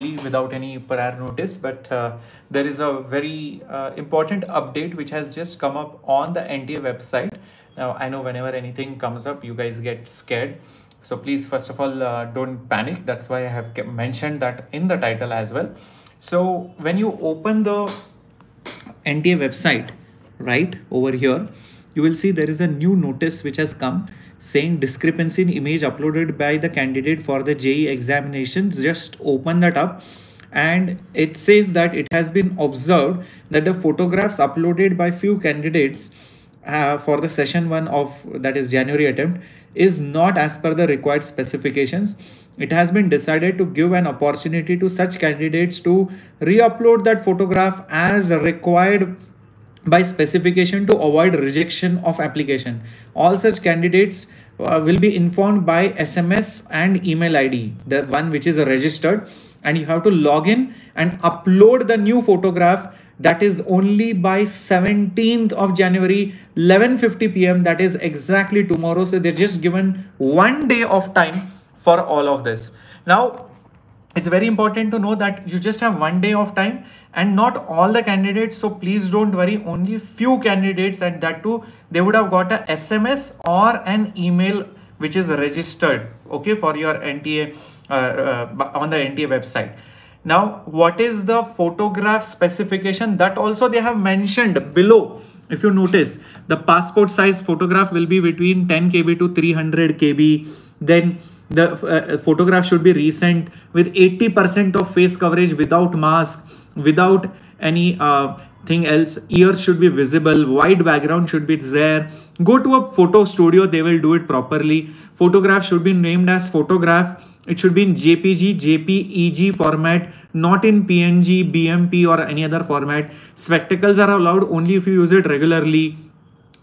without any prior notice but uh, there is a very uh, important update which has just come up on the NTA website. Now I know whenever anything comes up you guys get scared. So please first of all uh, don't panic. That's why I have mentioned that in the title as well. So when you open the NTA website right over here you will see there is a new notice which has come saying discrepancy in image uploaded by the candidate for the JEE examinations. Just open that up and it says that it has been observed that the photographs uploaded by few candidates uh, for the session one of that is January attempt is not as per the required specifications. It has been decided to give an opportunity to such candidates to re-upload that photograph as required by specification to avoid rejection of application. All such candidates uh, will be informed by SMS and email ID, the one which is registered. And you have to log in and upload the new photograph that is only by 17th of January 11:50 pm that is exactly tomorrow. So they're just given one day of time for all of this. Now it's very important to know that you just have one day of time and not all the candidates so please don't worry only few candidates and that too they would have got a sms or an email which is registered okay for your nta uh, uh, on the nta website. Now what is the photograph specification? That also they have mentioned below if you notice. The passport size photograph will be between 10 kb to 300 kb then the uh, photograph should be recent with 80% of face coverage without mask without any uh, thing else. Ears should be visible. White background should be there. Go to a photo studio. They will do it properly. Photograph should be named as photograph. It should be in jpg jpeg format not in png bmp or any other format. Spectacles are allowed only if you use it regularly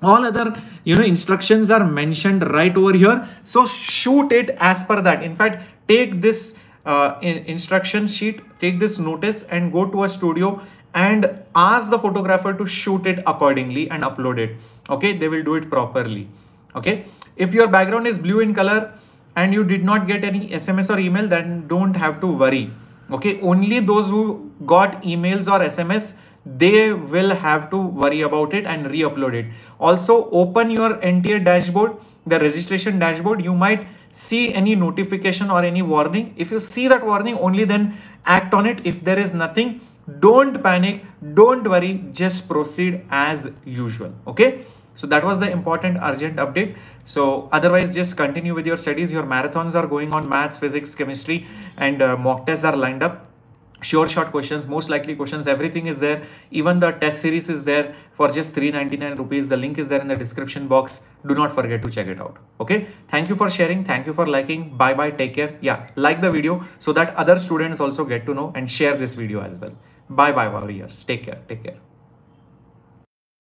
all other you know instructions are mentioned right over here. So shoot it as per that. In fact take this uh, instruction sheet take this notice and go to a studio and ask the photographer to shoot it accordingly and upload it. Okay? They will do it properly. Okay? If your background is blue in color and you did not get any sms or email then don't have to worry. Okay? Only those who got emails or sms they will have to worry about it and re-upload it. Also open your nta dashboard the registration dashboard. You might see any notification or any warning. If you see that warning only then act on it. If there is nothing don't panic. Don't worry. Just proceed as usual. Okay? So that was the important urgent update. So otherwise just continue with your studies. Your marathons are going on. Maths physics chemistry and uh, mock tests are lined up sure short questions. Most likely questions. Everything is there. Even the test series is there for just 399 rupees. The link is there in the description box. Do not forget to check it out. Okay? Thank you for sharing. Thank you for liking. Bye bye. Take care. Yeah like the video so that other students also get to know and share this video as well. Bye bye warriors. Take care. Take care